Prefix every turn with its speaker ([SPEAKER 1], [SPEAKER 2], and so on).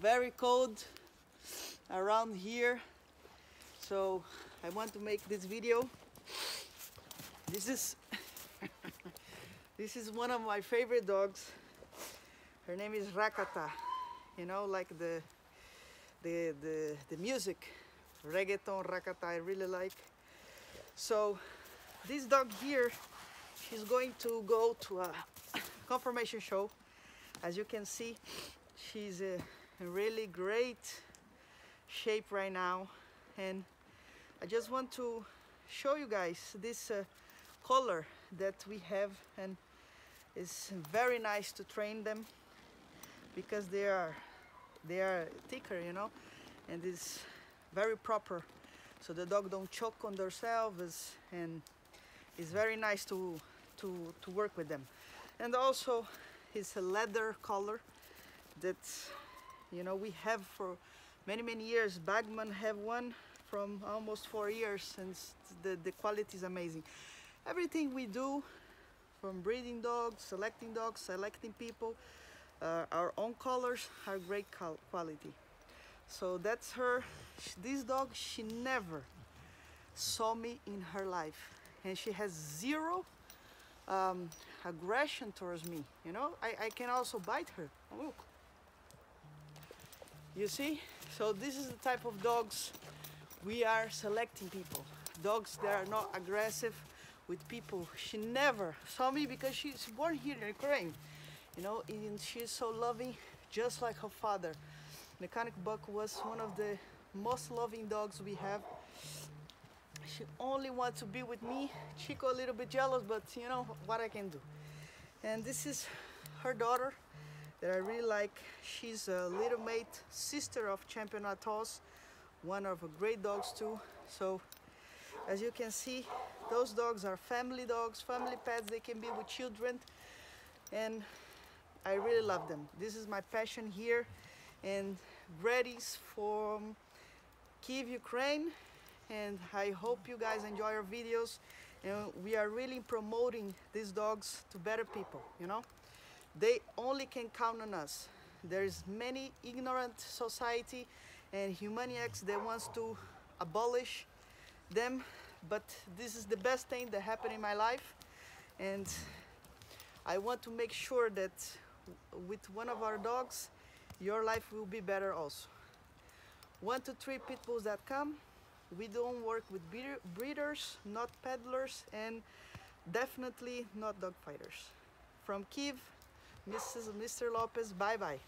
[SPEAKER 1] very cold around here. So I want to make this video. This is this is one of my favorite dogs. Her name is Rakata you know like the the the, the music. Reggaeton Rakata I really like. So this dog here she's going to go to a conformation show. As you can see she's a really great shape right now. And I just want to show you guys this uh, color that we have. And it's very nice to train them because they are they are thicker you know and it's very proper. So the dog don't choke on themselves and it's very nice to to to work with them. And also it's a leather color that you know we have for many many years bagman have one from almost four years and the, the quality is amazing. Everything we do from breeding dogs selecting dogs selecting people uh, our own colors are great quality. So that's her this dog she never saw me in her life. And she has zero um, aggression towards me you know? I, I can also bite her. Look you see? So this is the type of dogs we are selecting people. Dogs that are not aggressive with people. She never saw me because she's born here in Ukraine you know and she's so loving just like her father. Mechanic buck was one of the most loving dogs we have. She only wants to be with me. Chico a little bit jealous but you know what i can do. And this is her daughter that i really like. She's a little mate sister of champion atos one of the great dogs too. So as you can see those dogs are family dogs family pets. They can be with children and I really love them. This is my passion here and Brady's from Kiev Ukraine. And I hope you guys enjoy our videos. And we are really promoting these dogs to better people you know they only can count on us. There's many ignorant society and humaniacs that wants to abolish them but this is the best thing that happened in my life. And I want to make sure that with one of our dogs your life will be better also. One to three pitbulls.com we don't work with breeders not peddlers and definitely not dog fighters. From Kiev Mrs. Mr. Lopez bye bye